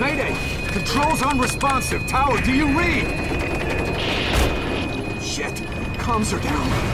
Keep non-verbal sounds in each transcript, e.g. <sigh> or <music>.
Mayday! Control's unresponsive. Tower, do you read? Shit. Comms are down.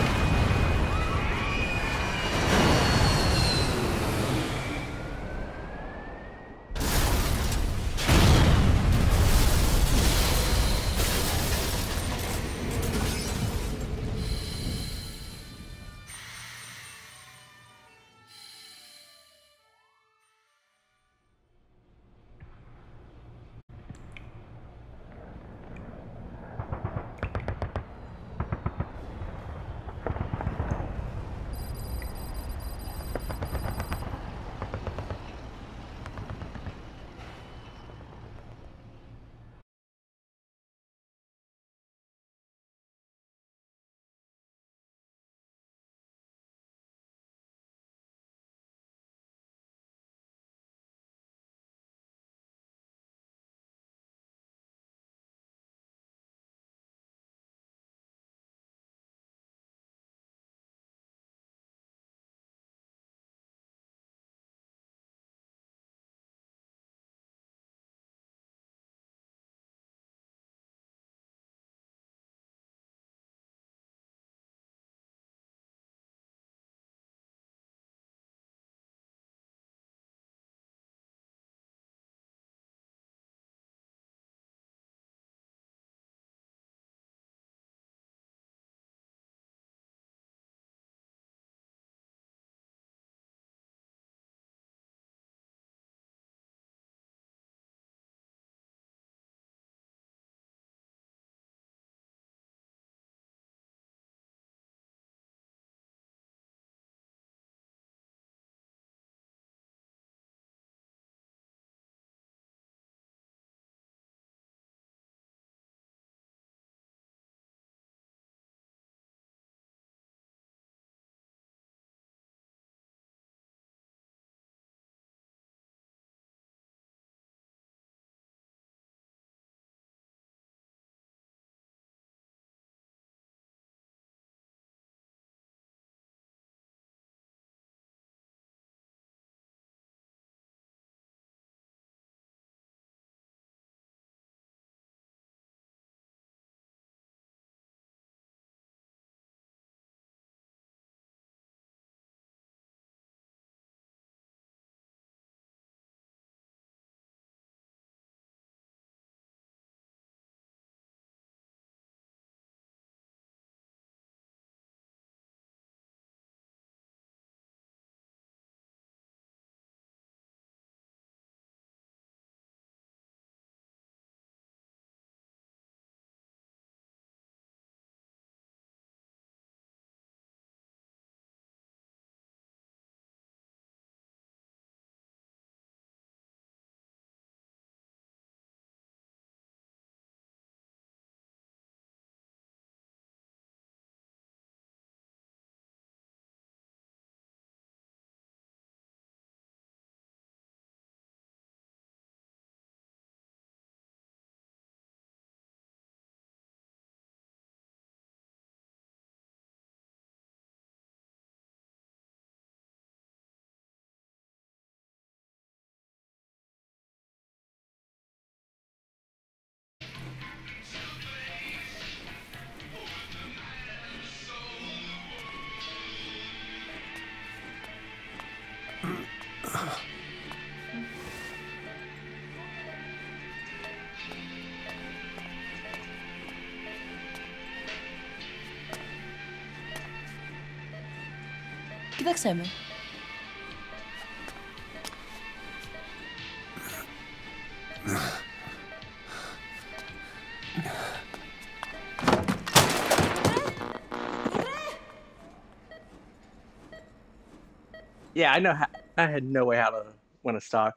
Yeah, I know. How, I had no way how to win a star.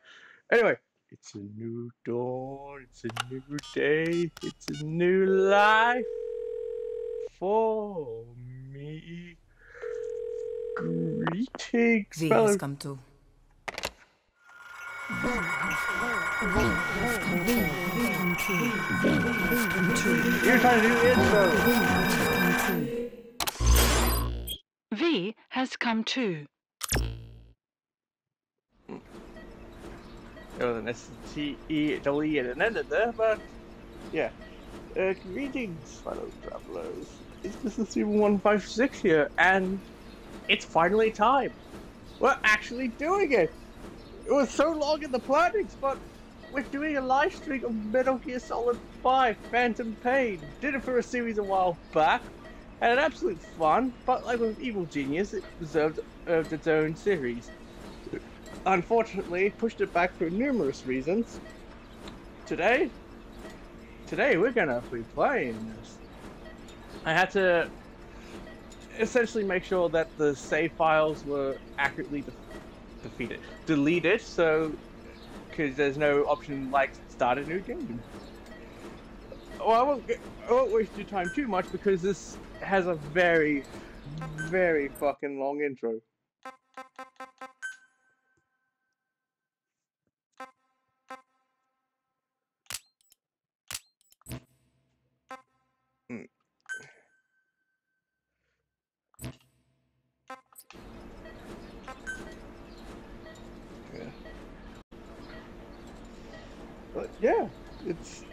Anyway, it's a new dawn. It's a new day. It's a new life for me. Greetings, V fellow. has come to. You're trying to do the intro. V has come to. There was an S T E double E and an N in there, but yeah. Uh, greetings, fellow travelers. It's Mr. Steven One Five Six here, and it's finally time. We're actually doing it. It was so long in the plannings, but we're doing a live stream of Metal Gear Solid 5 Phantom Pain. Did it for a series a while back. Had an absolute fun, but like with Evil Genius, it deserved uh, its own series. Unfortunately, pushed it back for numerous reasons. Today, today we're gonna be playing this. I had to essentially make sure that the save files were accurately de defeated, deleted, so because there's no option like start a new game. Well, I won't, get, I won't waste your time too much because this has a very, very fucking long intro. yeah, it's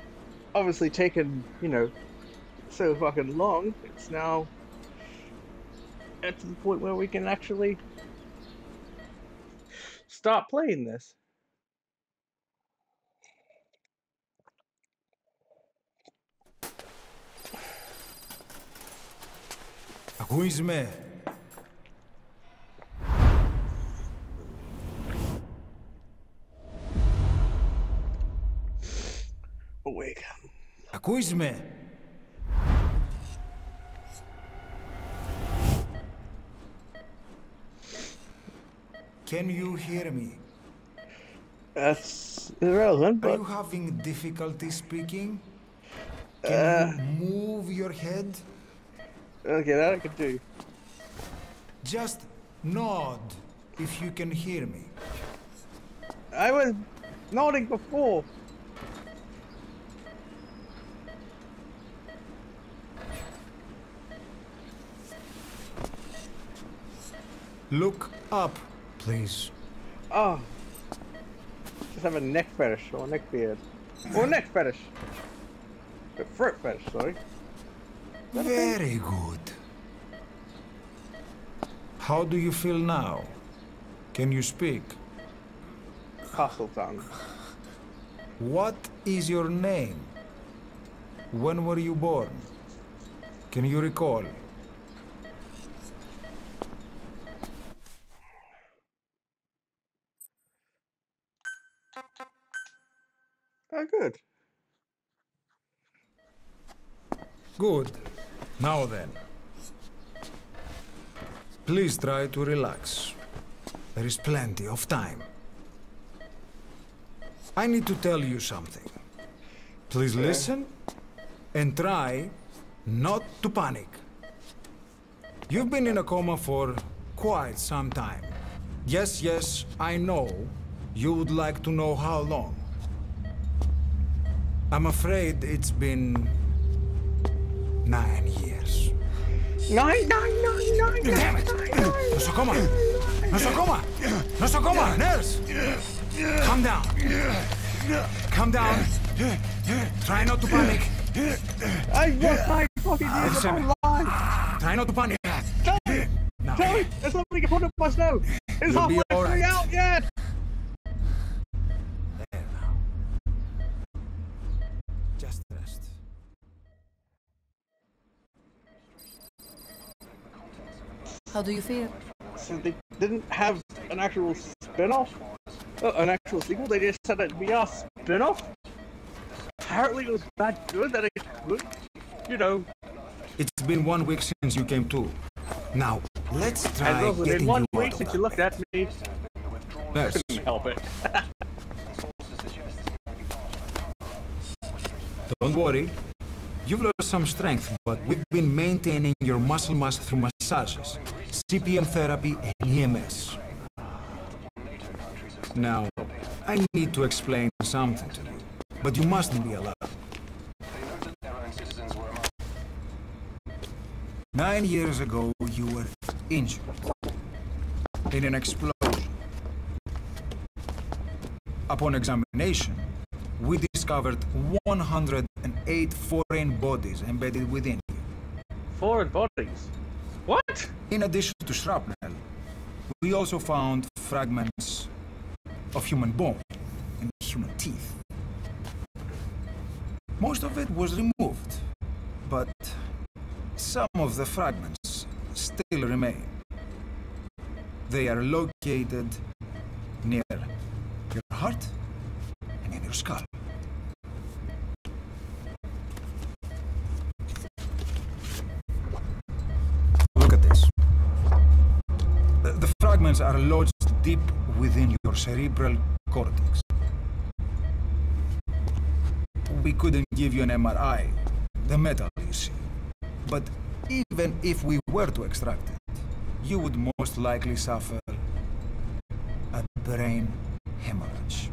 obviously taken, you know, so fucking long. It's now at the point where we can actually stop playing this. Who is man? Ακούεις με. Can you hear me? That's irrelevant, Are but you having difficulty speaking? Uh. Can you move your head? okay, that I can do. Just nod if you can hear me. I was nodding before. Look up, please. Oh. Just have a neck fetish or neck beard. Or neck fetish. A fruit fetish, sorry. Very good. How do you feel now? Can you speak? Castle tongue. What is your name? When were you born? Can you recall? Good. Good. Now then. Please try to relax. There is plenty of time. I need to tell you something. Please listen and try not to panic. You've been in a coma for quite some time. Yes, yes, I know. You would like to know how long. I'm afraid it's been nine years. Nine, nine, nine, nine, Damn it! Nosocoma! Nosocoma! Nosocoma! Nurse! Calm down. Calm down. Try not to panic. I worked nine fucking years of my life. Try not to panic. Tell me, Now, tell me, there's something in front of my snow. It's You'll halfway right. out yet. How do you feel? So they didn't have an actual spin-off? Oh, an actual sequel? They just said it'd be a spin-off? Apparently it was that good that it could, you know, It's been one week since you came to. Now, let's and try also in getting one you week out of since you looked at me, Nurse, couldn't help it. <laughs> don't worry. You've lost some strength, but we've been maintaining your muscle mass through massages, CPM therapy, and EMS. Now, I need to explain something to you, but you mustn't be alarmed. Nine years ago, you were injured in an explosion. Upon examination, we discovered 108 foreign bodies embedded within you. Foreign bodies. What? In addition to shrapnel, we also found fragments of human bone and human teeth. Most of it was removed, but some of the fragments still remain. They are located near your heart and in your skull. Fragments are lodged deep within your cerebral cortex. We couldn't give you an MRI, the metal, you see. But even if we were to extract it, you would most likely suffer a brain hemorrhage.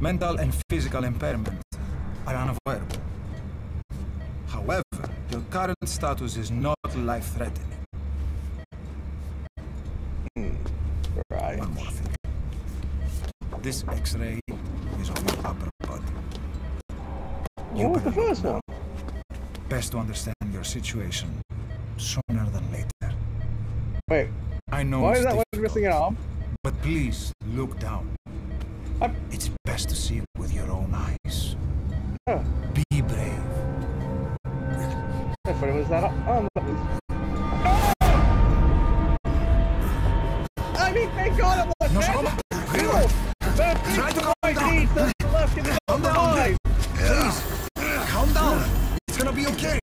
Mental and physical impairment are unavoidable. However, your current status is not life-threatening. Hmm, right. One more thing. This X-ray is of your upper body. What was the first one? Best to understand your situation sooner than later. Wait, I know why is that one missing an arm? but please look down. I'm- It's best to see it with your own eyes. Oh, Be brave. I it was that arm that was. I mean, thank God it was No, that! stop. Try to calm down. left in his Calm down. eye. Please, calm down. It's gonna be okay.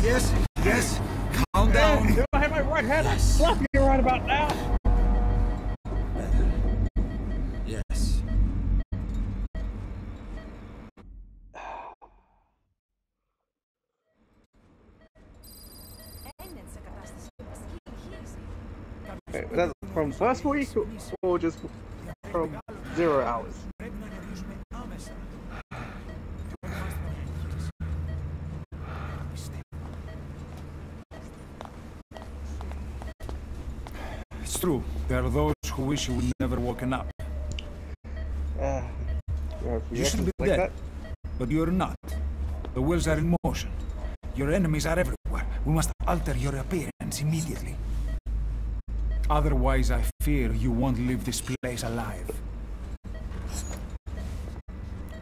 Yes, yes. Calm down. Do I have my right hand? I'm slapping you right about now. From first week or just from zero hours? It's true. There are those who wish you would never woken up. Uh, You should be like dead. that? But you're not. The wheels are in motion. Your enemies are everywhere. We must alter your appearance immediately. Otherwise, I fear you won't leave this place alive.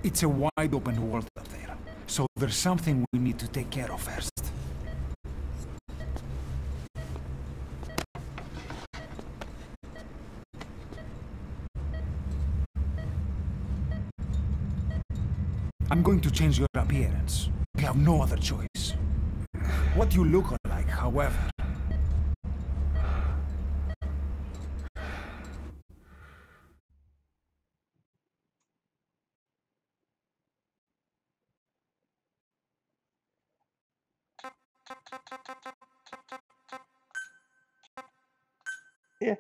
It's a wide open world up there. So there's something we need to take care of first. I'm going to change your appearance. We have no other choice. What you look like, however, Yeah.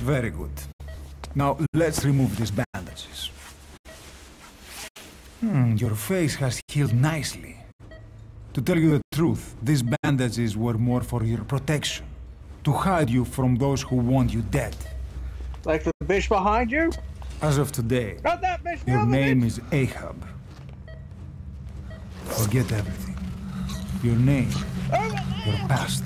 Very good. Now, let's remove these bandages. Hmm, your face has healed nicely. To tell you the truth, these bandages were more for your protection. To hide you from those who want you dead. Like the bitch behind you? As of today, Not that bitch, your name bitch. is Ahab. Forget everything. Your name, Oh, your past.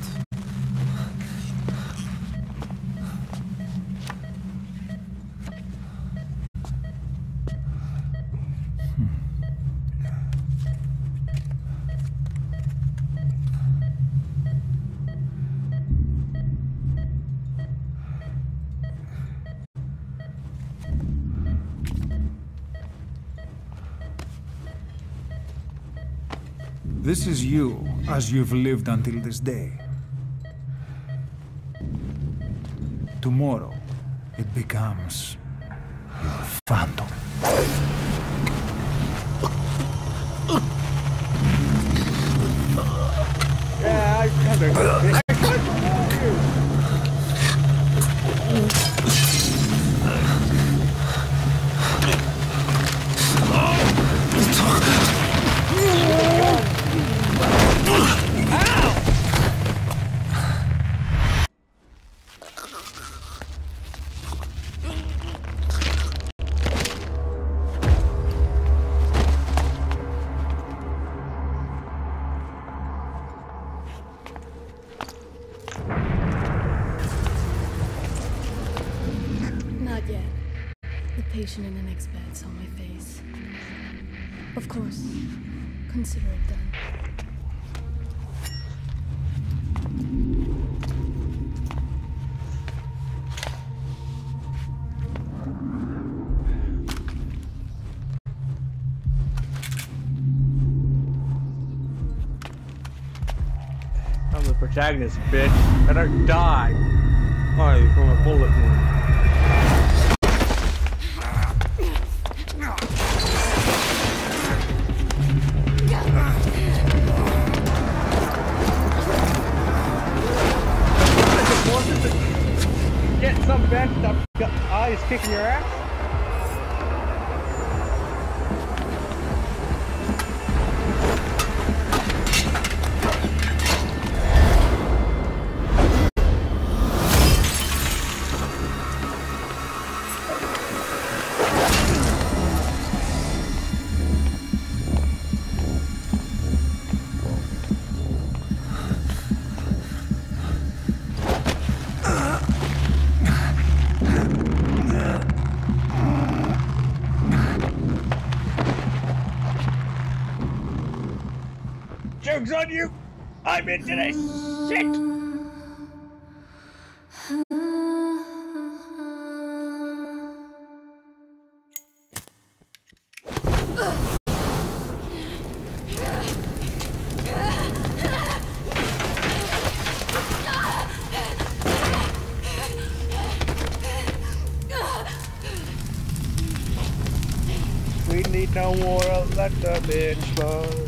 This is you as you've lived until this day. Tomorrow, it becomes your phantom. Yeah, I, I'm bitch. I don't die. Oh, you from a bullet wound. Joke's on you! I'm into this shit! We need no more of let the bitch burn.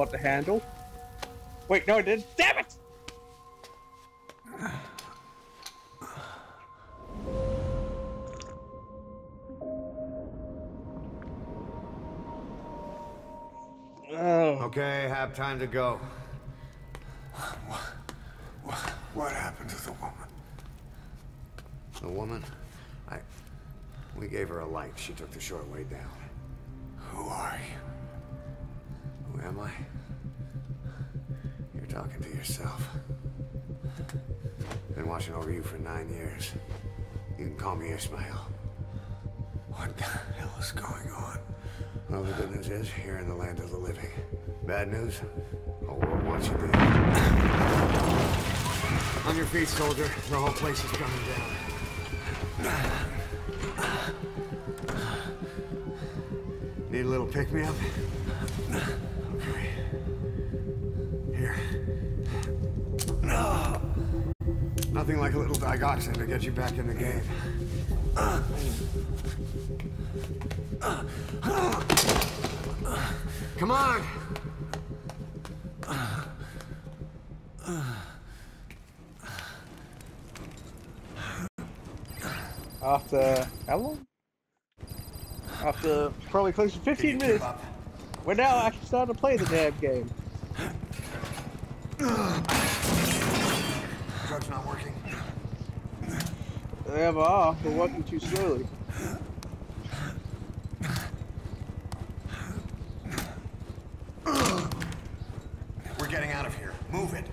Hard to handle. Wait, no, it didn't. Damn it! Oh, Okay, have time to go. What, what happened to the woman? The woman? I... We gave her a light. She took the short way down. Who are you? Who am I? You're talking to yourself. Been watching over you for nine years. You can call me Ishmael. What the hell is going on? Well, the good news is, you're in the land of the living. Bad news? The world wants you dead. On your feet, soldier. The whole place is coming down. Need a little pick-me-up? Nothing like a little digoxin to get you back in the game. Come on! after how long? After probably close to 15 minutes, we're now actually starting to play the damn game. Drug's not working. They ever are, but working too slowly. We're getting out of here. Move it.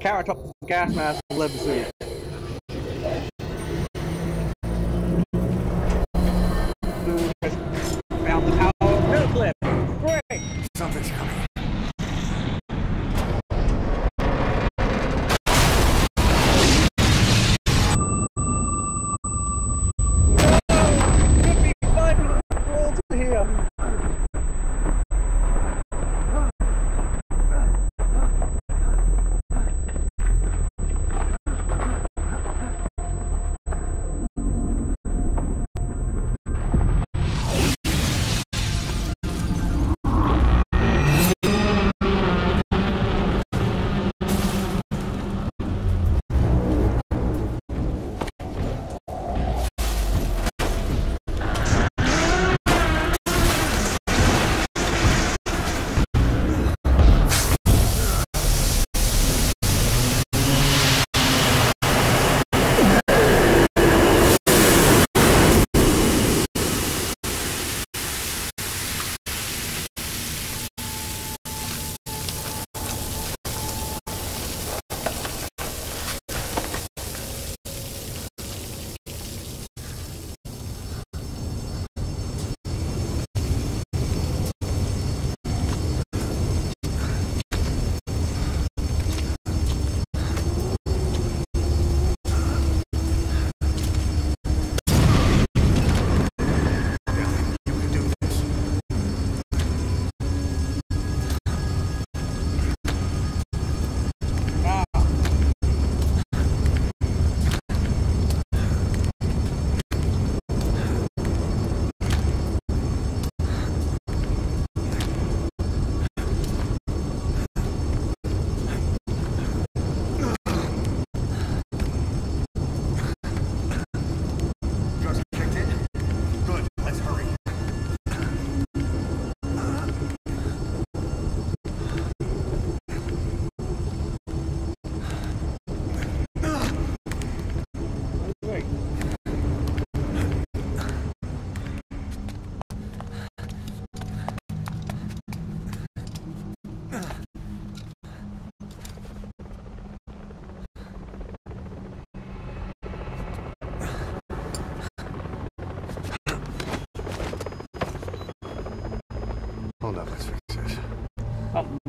Carrot Top gas mask and leather suit.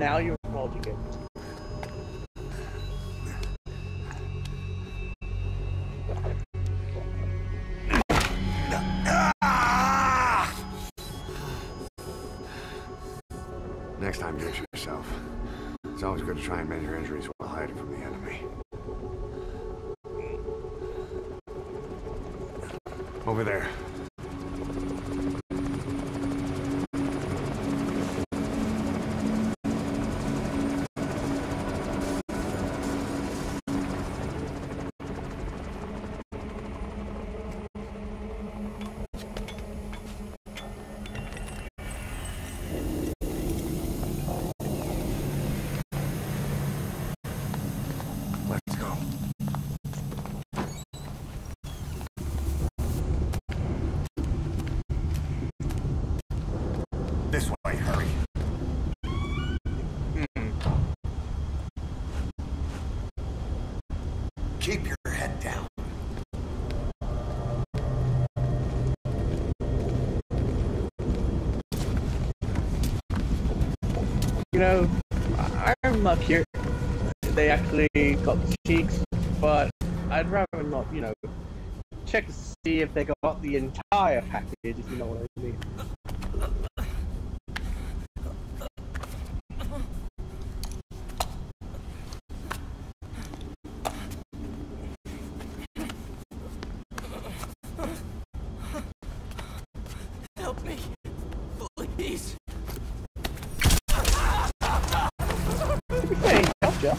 Now you're it. Next time, brace yourself. It's always good to try and mend your injuries while hiding from the enemy. Over there. Know, I'm not here. They actually got the cheeks, but I'd rather not, you know, check to see if they got the entire package, if you know what I mean. Future.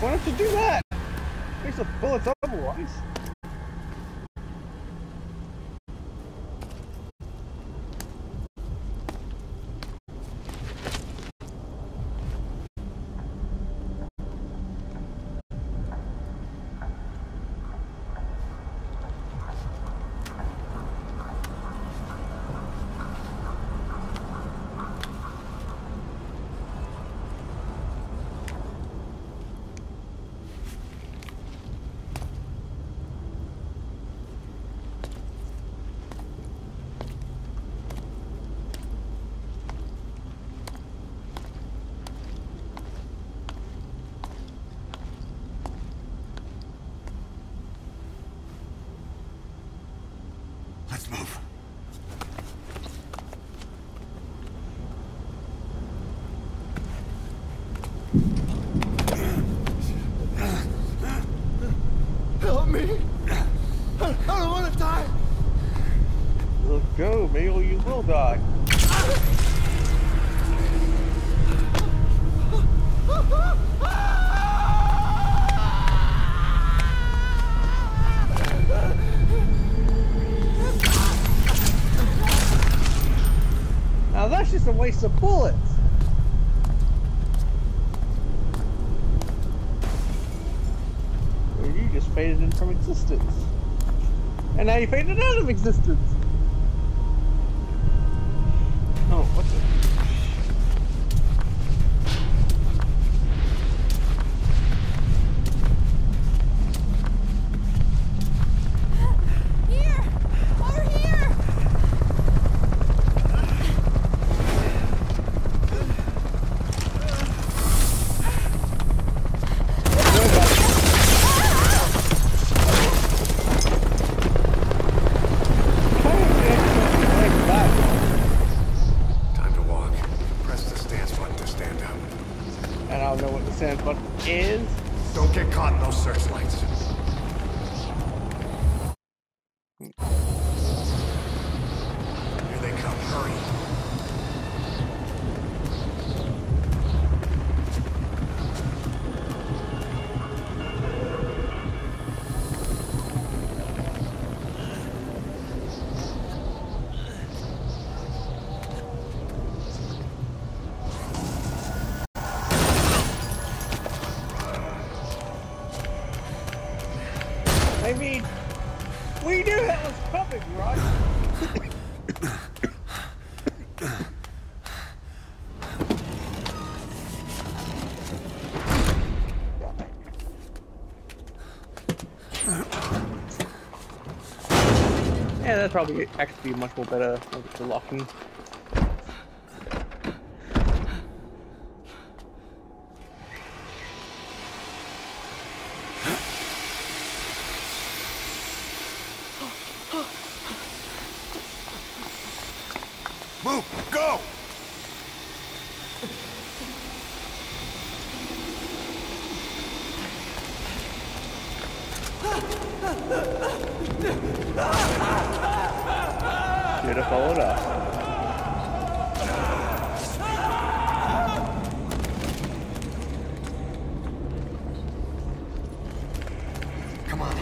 Why don't you do that? There's the bullets otherwise. Waste of bullets. You just faded in from existence. And now you faded out of existence. Don't get caught probably actually be much more better the locking. Move. Go. Should have followed up. Come on.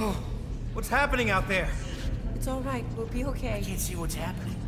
<gasps> What's happening out there? It's all right, we'll be okay. Can't see what's happening.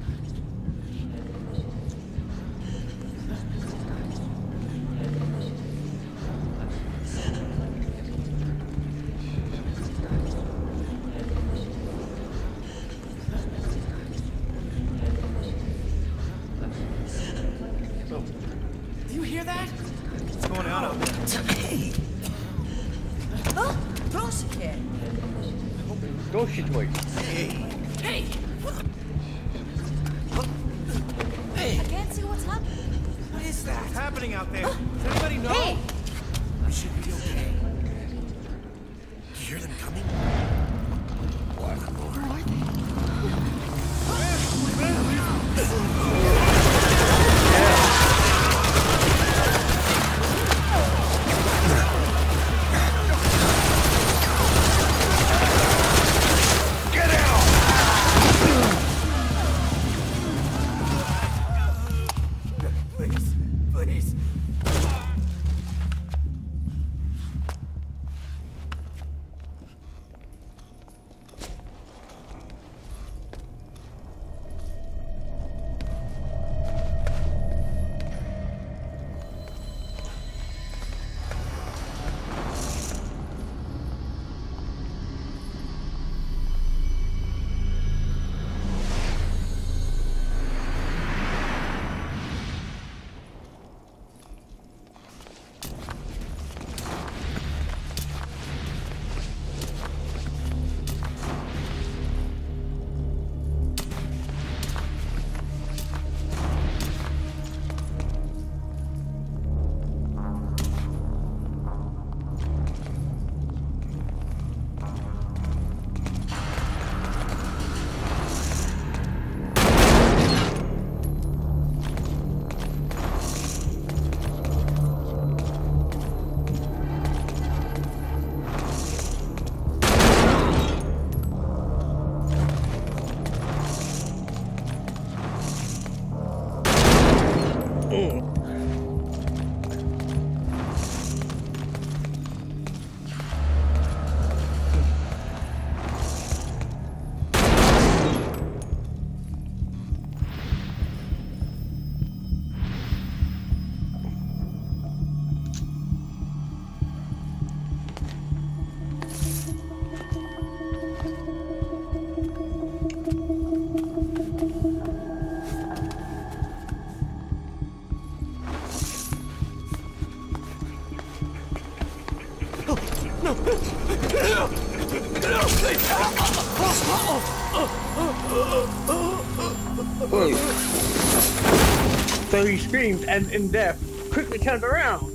he screamed and in death quickly turned around.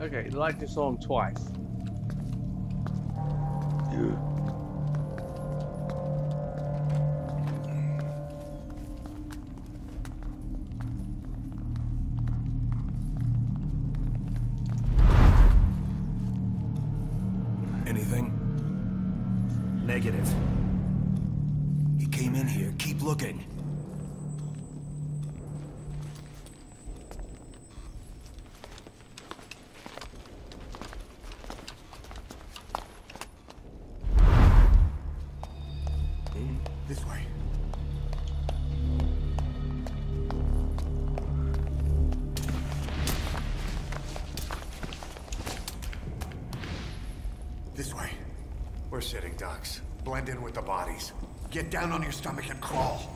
Okay, the light just saw him twice. down on your stomach and crawl.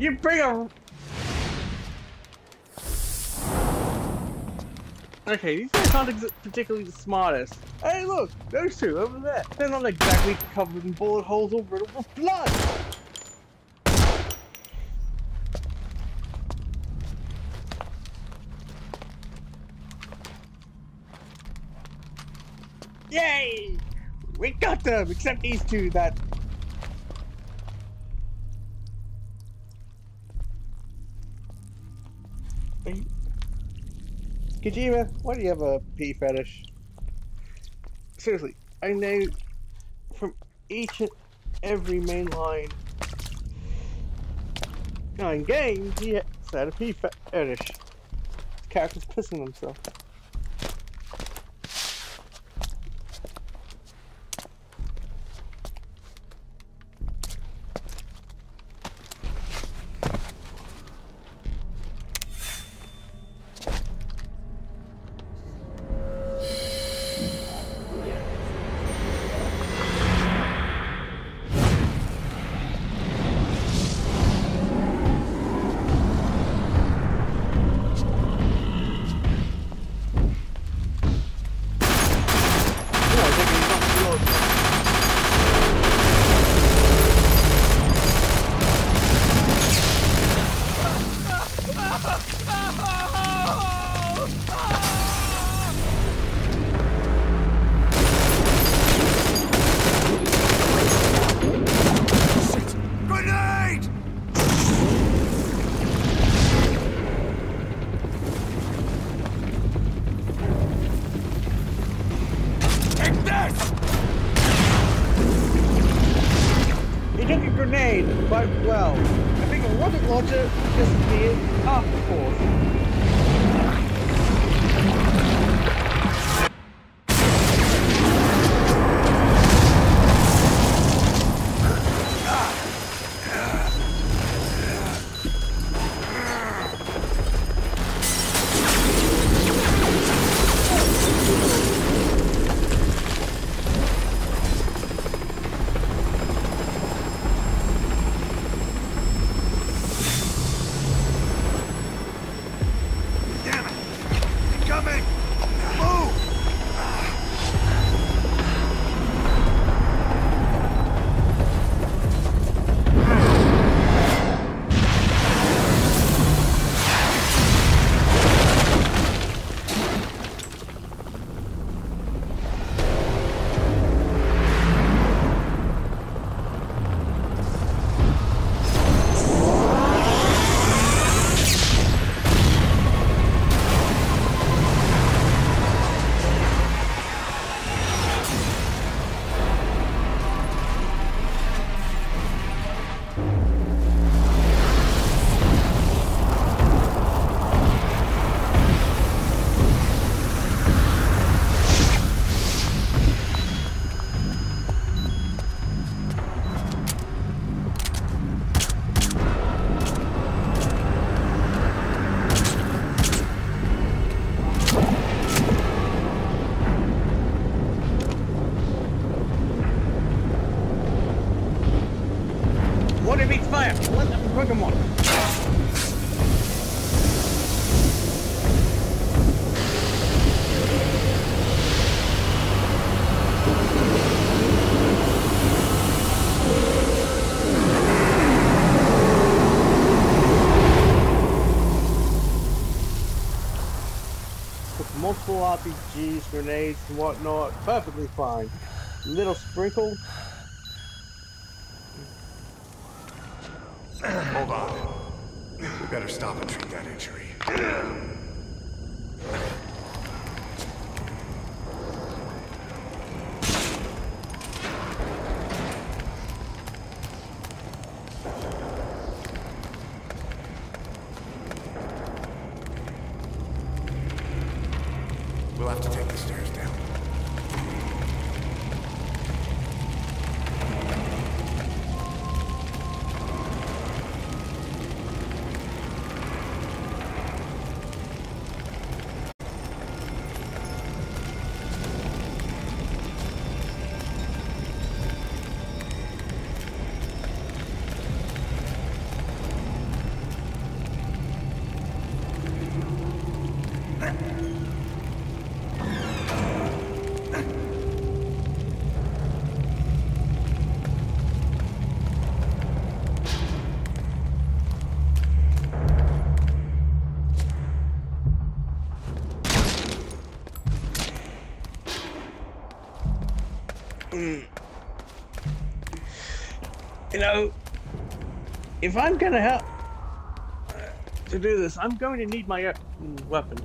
You bring a... Okay, these guys aren't particularly the smartest. Hey look, those two over there. They're not exactly covered in bullet holes or riddled with blood. Yay! We got them! Except these two that Kojima, why do you have a pee fetish? Seriously, I know from each and every main line in game, he had a pee fetish. Character's pissing himself. Well. I think a rocket launcher disappeared after force. Grenades, and whatnot, perfectly fine. Little sprinkle, if I'm gonna help to do this, I'm going to need my weapon.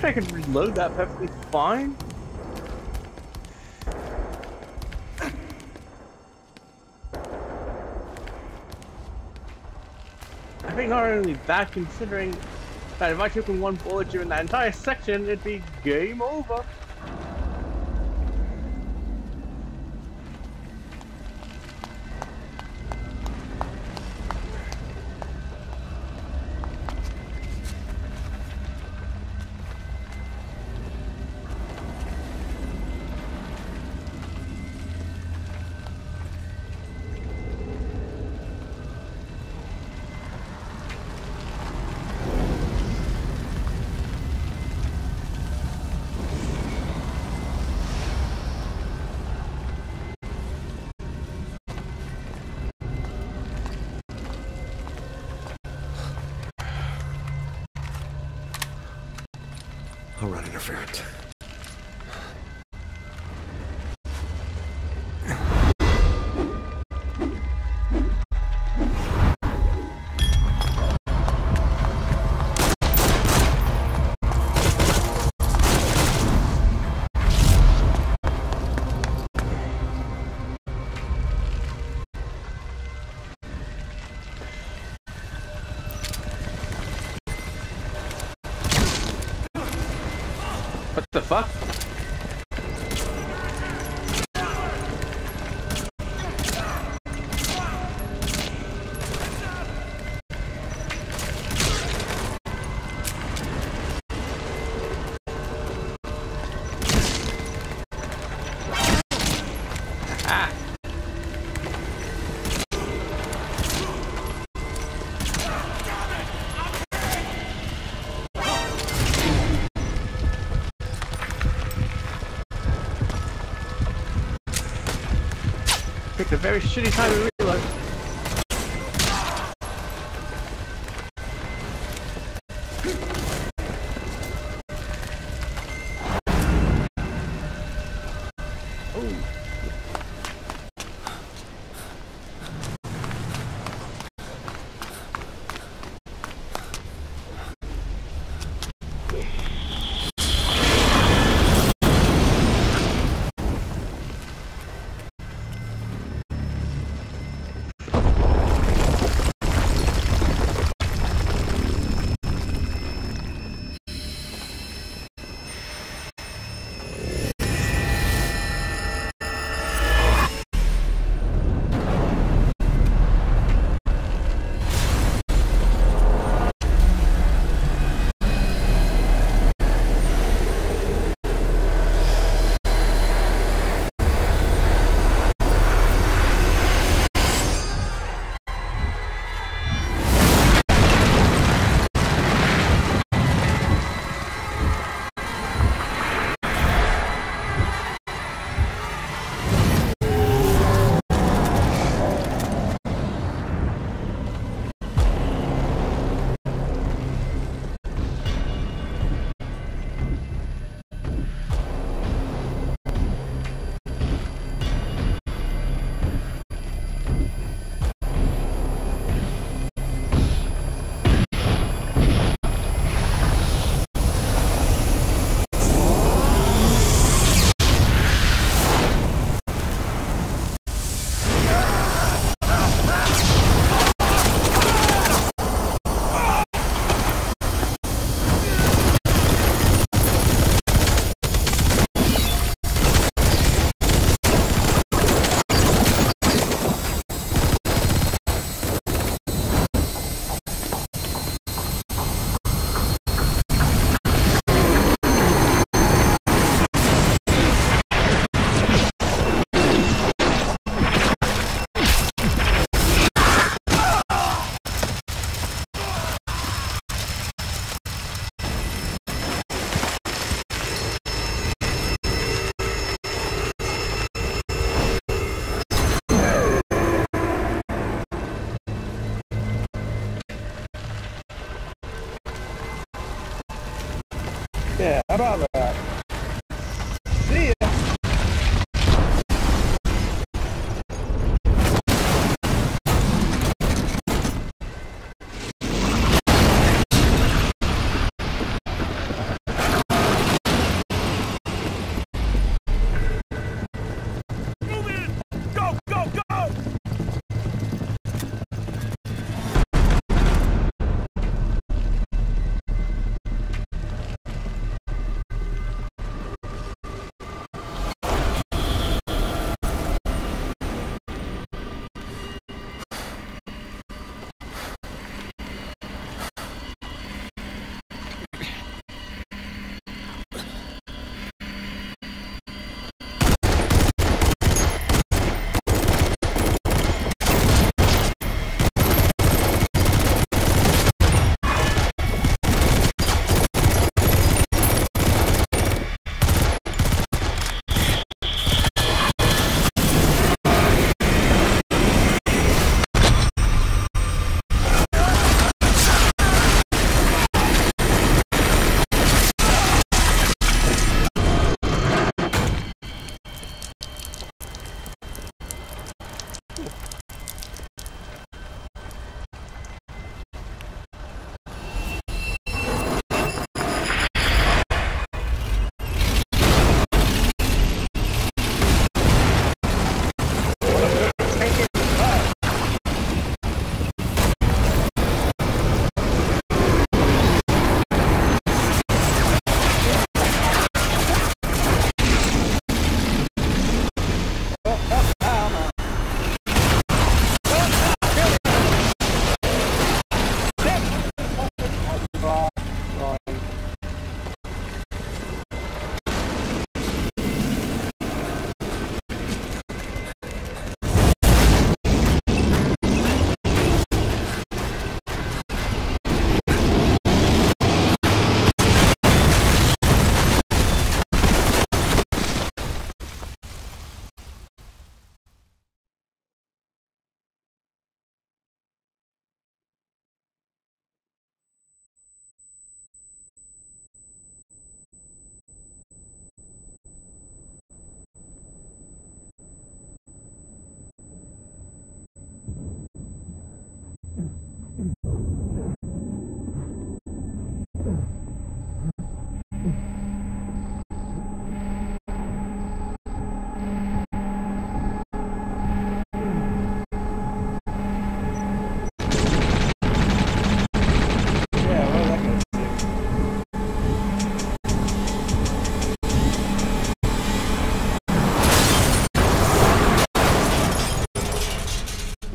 Fact I can reload that perfectly fine. I think not only that, considering that if I took in one bullet during that entire section, it'd be game over. A very shitty time Yeah, how about that?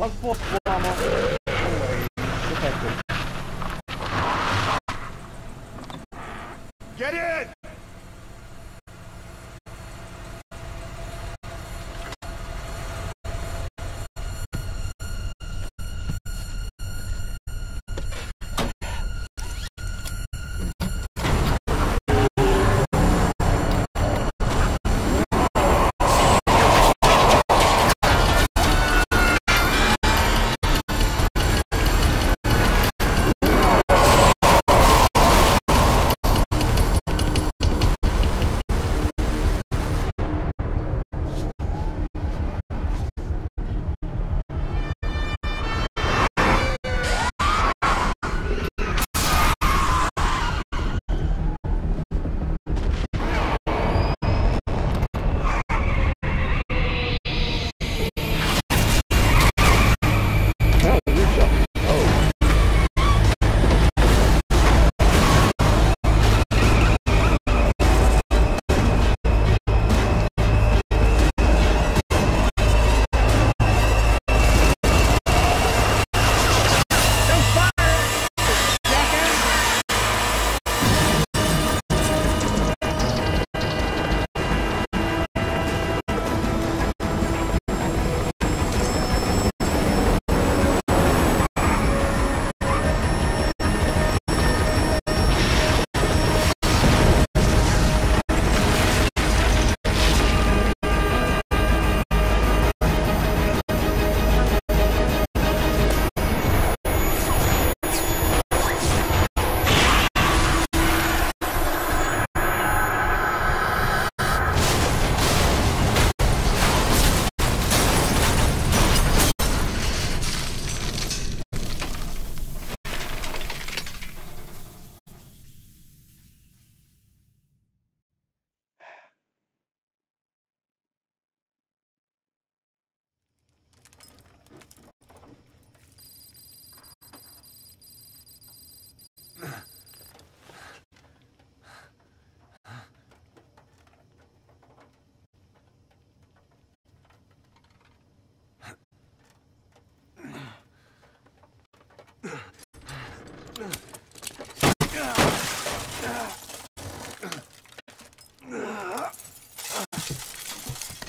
Love for drama. Anyway,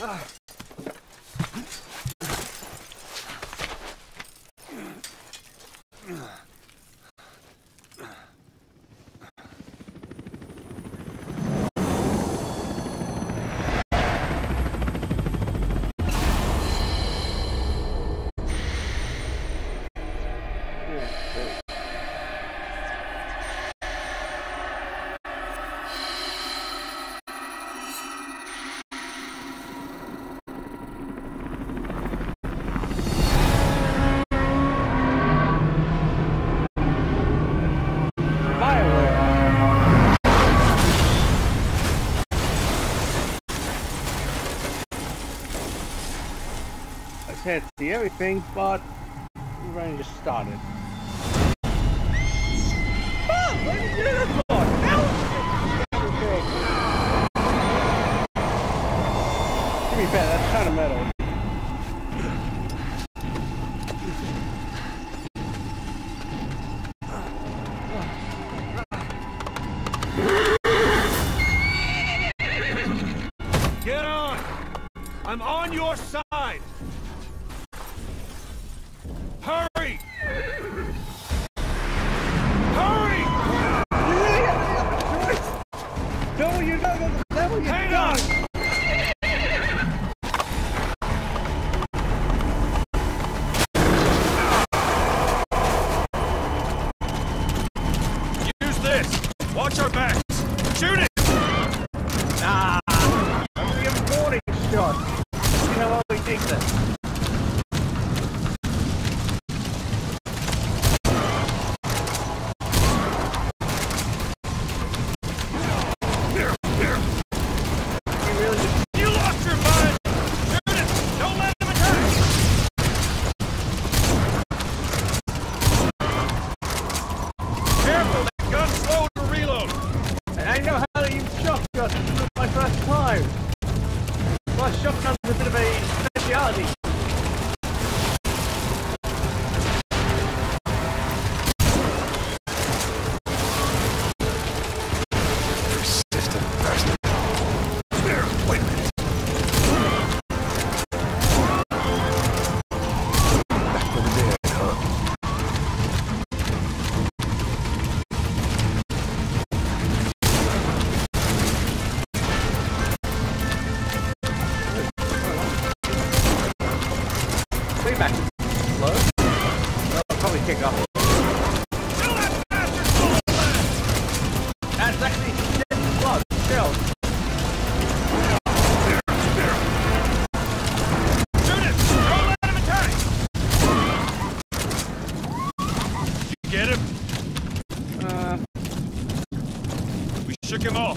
Ah. can't see everything, but we're ready to start it. Чекіно.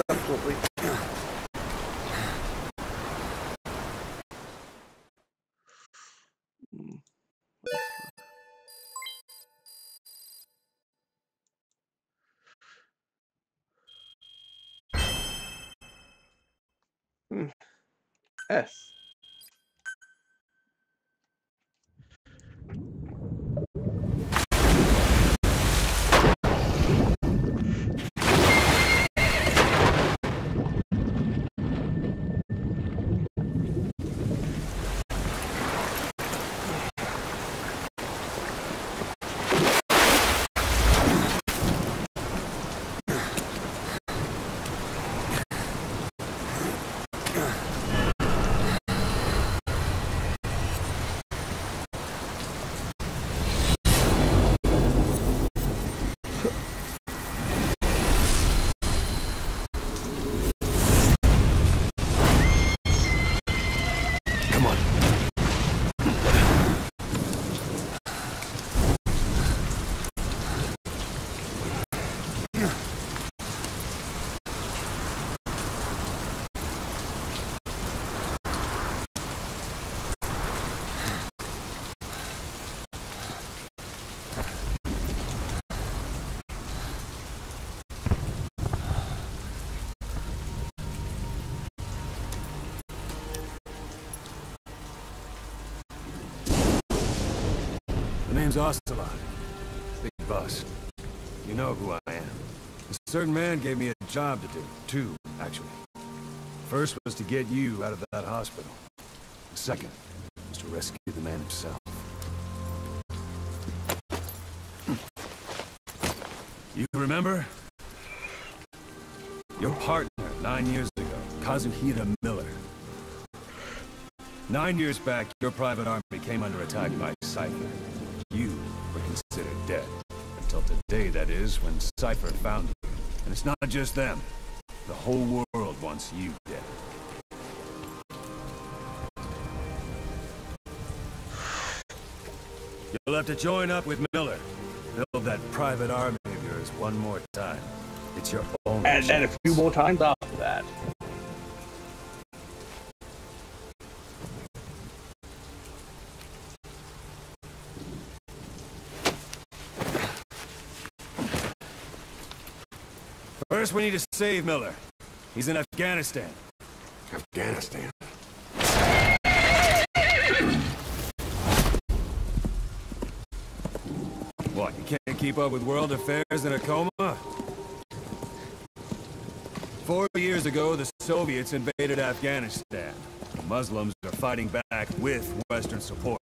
S. The name's Ocelot. Big boss. You know who I am. A certain man gave me a job to do. Two, actually. First was to get you out of that hospital. The second was to rescue the man himself. Hmm. You remember? Your partner, nine years ago, Kazuhira Miller. Nine years back, your private army came under attack by Cypher. You were considered dead. Until today, that is, when Cypher found you. And it's not just them. The whole world wants you dead. You'll have to join up with Miller. Build that private army of yours one more time. It's your only And then a few more times after that. First, we need to save Miller. He's in Afghanistan. Afghanistan. What, you can't keep up with world affairs in a coma? Four years ago, the Soviets invaded Afghanistan. The Muslims are fighting back with Western support.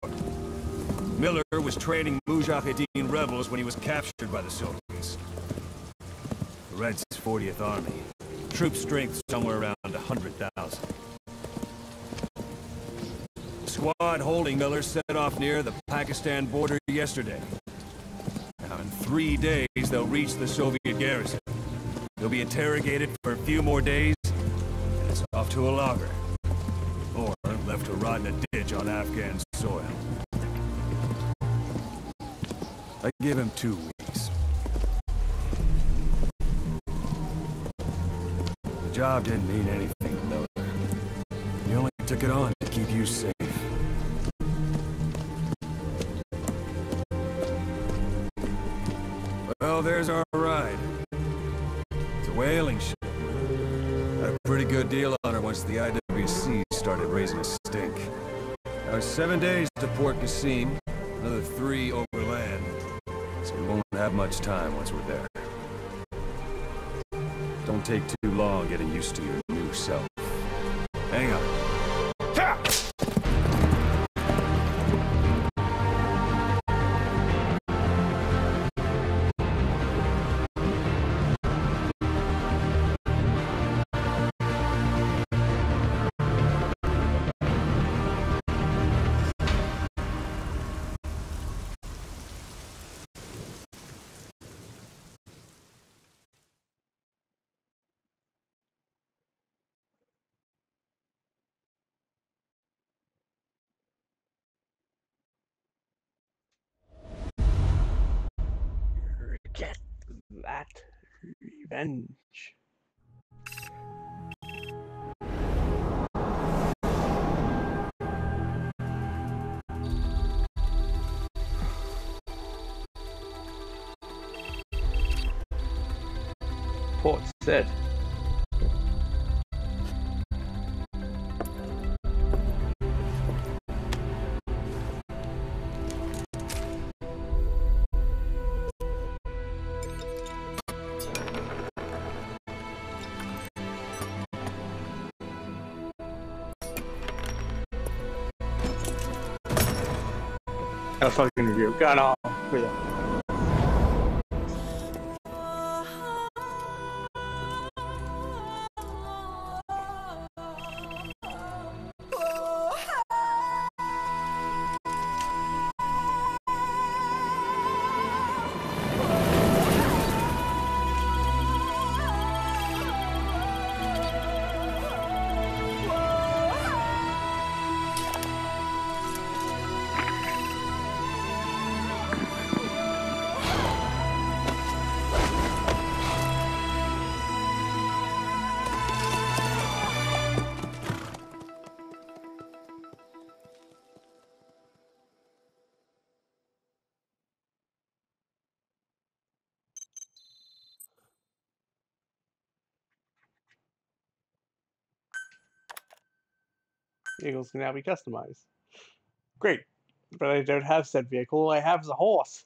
Miller was training Mujahideen rebels when he was captured by the Soviets. Reds' 40th Army. Troop strength somewhere around 100,000. Squad holding Miller set off near the Pakistan border yesterday. Now, in three days, they'll reach the Soviet garrison. They'll be interrogated for a few more days, and it's off to a lager. Or left to rot in a ditch on Afghan soil. I give him two weeks. Job didn't mean anything to Miller. He only took it on to keep you safe. Well, there's our ride. It's a whaling ship. Had a pretty good deal on her once the IWC started raising a stink. Now seven days to Port Qasim, another three overland. So we won't have much time once we're there. Don't take too long getting used to your new self. Hang on. That revenge. Port said. A fucking review. Got off with it. Vehicles can now be customized. Great. But I don't have said vehicle, I have the horse.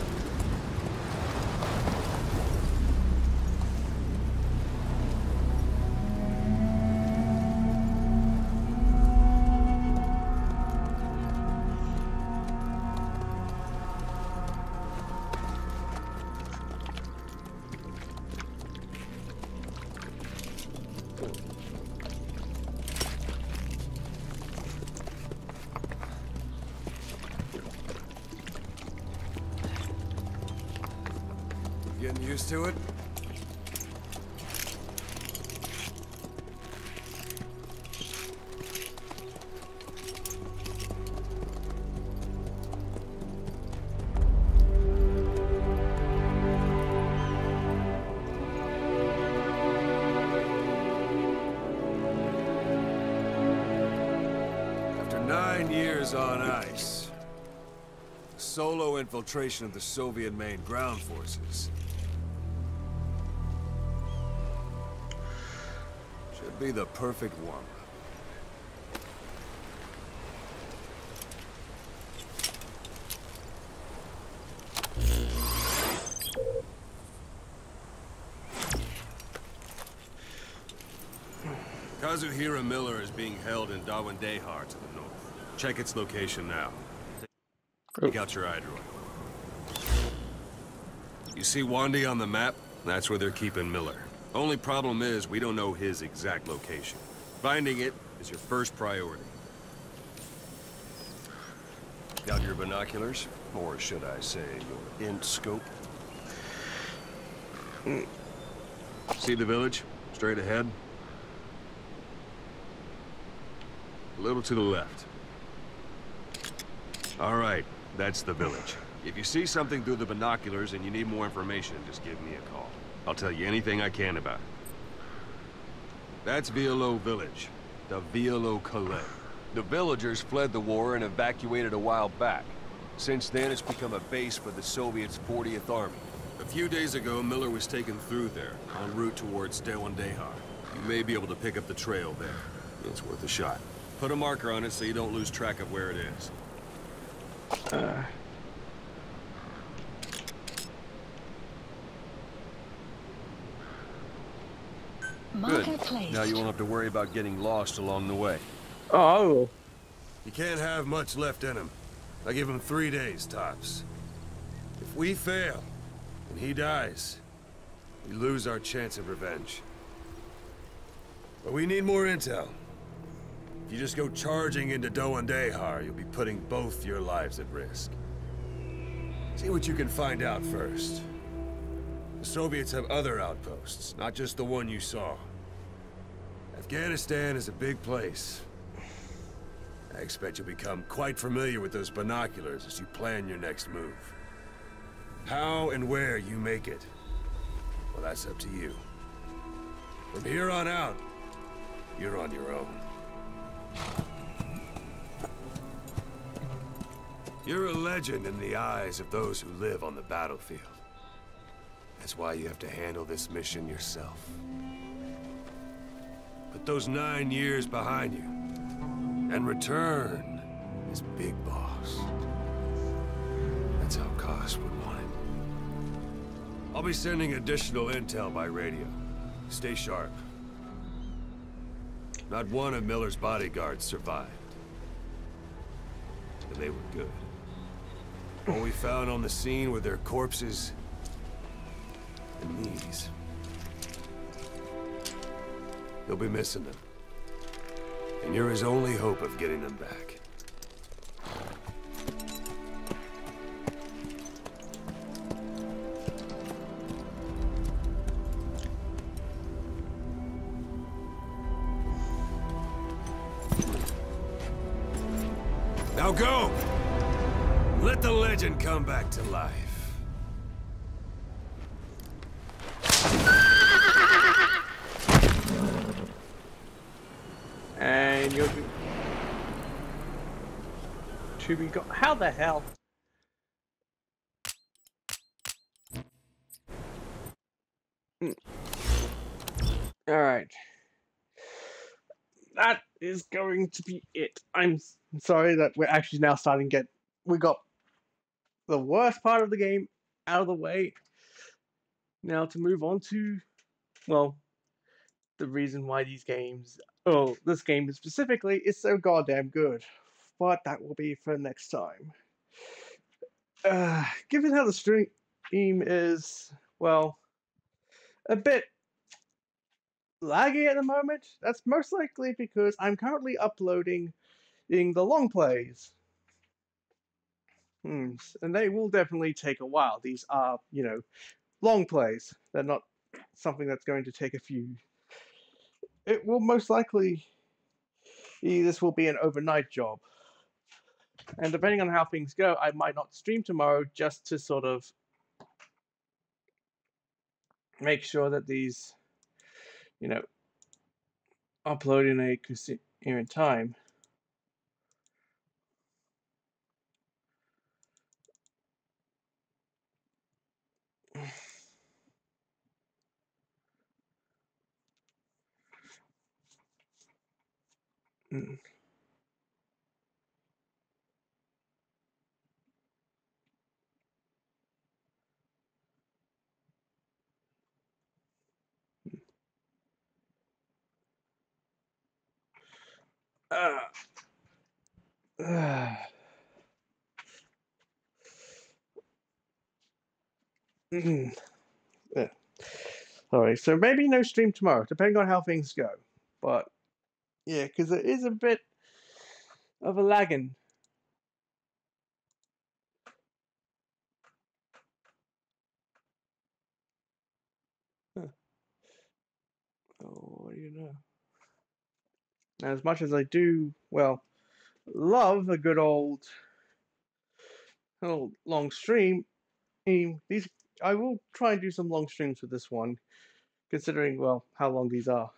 Infiltration of the Soviet main ground forces. Should be the perfect warm Kazuhira Miller is being held in Da Ghwandai Khar to the north. Check its location now. Take out your eye. You see Wandy on the map? That's where they're keeping Miller. Only problem is, we don't know his exact location. Finding it is your first priority. Got your binoculars? Or should I say, your int scope? See the village? Straight ahead? A little to the left. All right, that's the village. If you see something through the binoculars and you need more information, just give me a call. I'll tell you anything I can about it. That's Wialo Village. The Wialo Kallai. The villagers fled the war and evacuated a while back. Since then, it's become a base for the Soviets' 40th Army. A few days ago, Miller was taken through there, en route towards Da Ghwandai Khar. You may be able to pick up the trail there. It's worth a shot. Put a marker on it so you don't lose track of where it is. Uh, Good. Now you won't have to worry about getting lost along the way. oh, He can't have much left in him. I give him three days, tops. If we fail, and he dies, we lose our chance of revenge. But we need more intel. If you just go charging into Dehar, you'll be putting both your lives at risk. See what you can find out first. The Soviets have other outposts, not just the one you saw. Afghanistan is a big place. I expect you'll become quite familiar with those binoculars as you plan your next move. How and where you make it, well, that's up to you. From here on out, you're on your own. You're a legend in the eyes of those who live on the battlefield. That's why you have to handle this mission yourself. Put those nine years behind you, and return as Big Boss. That's how Koss would want it. I'll be sending additional intel by radio. Stay sharp. Not one of Miller's bodyguards survived. And they were good. All we found on the scene were their corpses and these. You'll be missing them. And you're his only hope of getting them back. Now go! Let the legend come back to life. And you'll be... To be got... How the hell? Hmm. Alright. That is going to be it. I'm sorry that we're actually now starting to get... We got the worst part of the game out of the way. Now to move on to... Well, the reason why these games oh, this game specifically is so goddamn good. But that will be for next time. Uh, given how the stream is, well, a bit laggy at the moment, that's most likely because I'm currently uploading in the long plays. Hmm, and they will definitely take a while. These are, you know, long plays. They're not something that's going to take a few it will most likely this will be an overnight job. And depending on how things go, I might not stream tomorrow just to sort of make sure that these, you know, upload in a coherent time. <sighs> Mm. Mm, <sighs> yeah. Alright, so maybe no stream tomorrow, depending on how things go. But yeah, because it is a bit of a lagging. Huh. Oh, what do you know? As much as I do, well, love a good old, old long stream, these I will try and do some long streams with this one, considering well how long these are.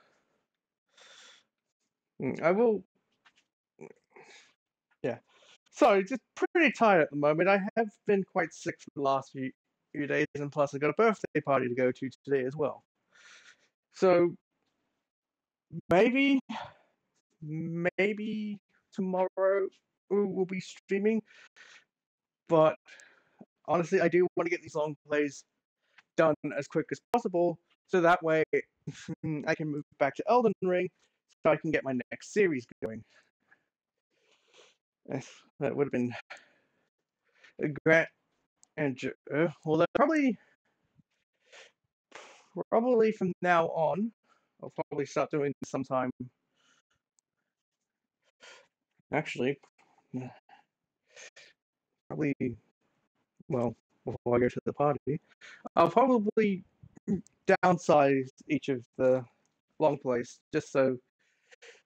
Mm, I will. Yeah. Sorry, just pretty tired at the moment. I have been quite sick for the last few, few days, and plus I've got a birthday party to go to today as well. So maybe, maybe tomorrow we- we'll be streaming. But honestly, I do want to get these long plays done as quick as possible, so that way <laughs> I can move back to Elden Ring, so I can get my next series going. That would have been a great and uh, well, probably probably from now on, I'll probably start doing sometime. Actually, probably well before I go to the party, I'll probably downsize each of the long plays just so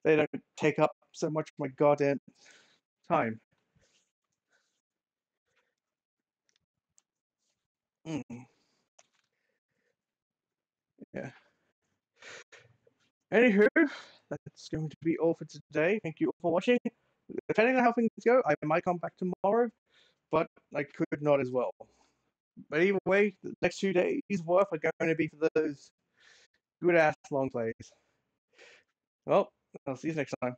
they don't take up so much of my goddamn time. Mm. Yeah. Anywho, that's going to be all for today. Thank you all for watching. Depending on how things go, I might come back tomorrow, but I could not as well. But either way, the next two days worth are going to be for those good ass long plays. Well, I'll see you next time.